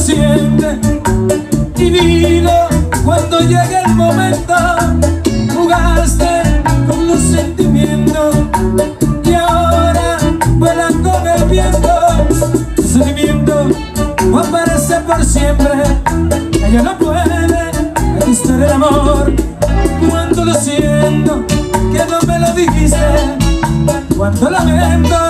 siente y vino cuando llegue el momento jugaste con los sentimientos. Y ahora vuelan con el viento. Sentimiento va a aparecer por siempre. Ella no puede estar el amor. Cuando lo siento que no me lo dijiste. Cuando lamento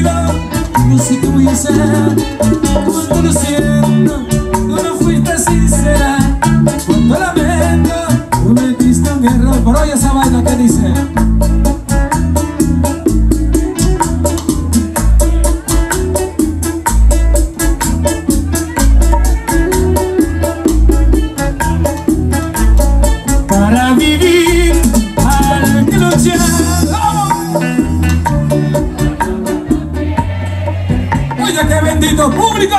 no sé qué voy a hacer Cuando lo siento, tú no fuiste sincera. Cuando lamento, tú metiste un error Pero oye esa vaina que dice que bendito público.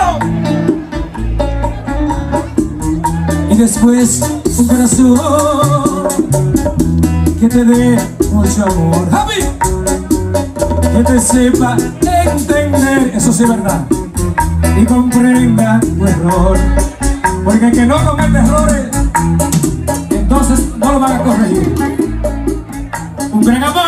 Y después un corazón que te dé mucho amor. Javi que te sepa entender. Eso sí es verdad. Y comprenda tu error. Porque el que no comete errores entonces no lo van a corregir. Un gran amor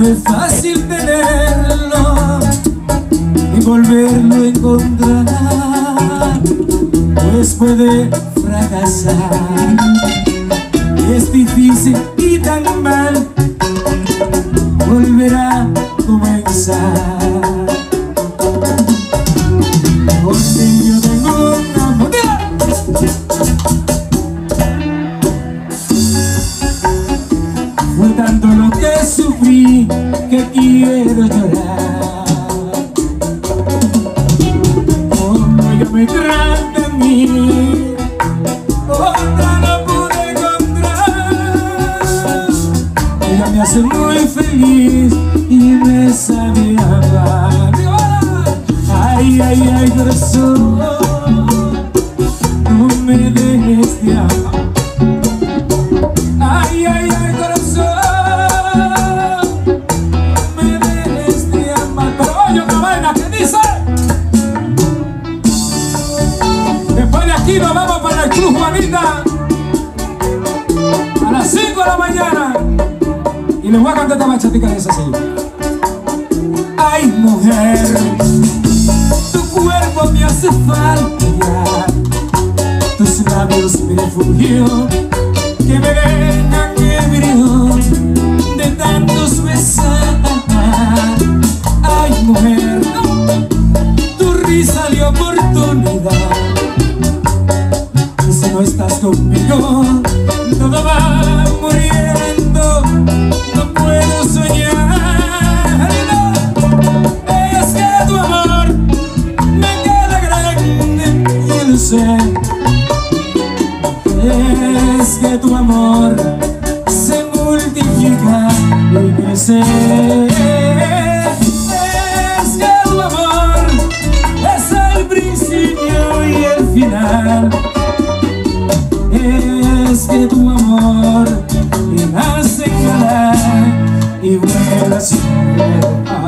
No es fácil tenerlo Y volverlo a encontrar. Pues puede fracasar. Es difícil y tan mal que quiero llorar. Como ella me trata a mí Otra no pude encontrar. Ella me hace muy feliz y me sabe amar. Ay, ay, ay, corazón aquí nos vamos para el Club Juanita. A las 5 de la mañana. Y les voy a cantar esta bachatica de esa así. Ay mujer, tu cuerpo me hace falta. Tus labios mi refugio que me dejan ebrio de tantos besar Ay mujer, tu risa de oportunidad. No estás conmigo Todo va muriendo. No puedo soñar. Es que tu amor Me queda grande Y lo sé Es que tu amor Se multiplica Y crece Es que tu amor me hace llorar y vuelve a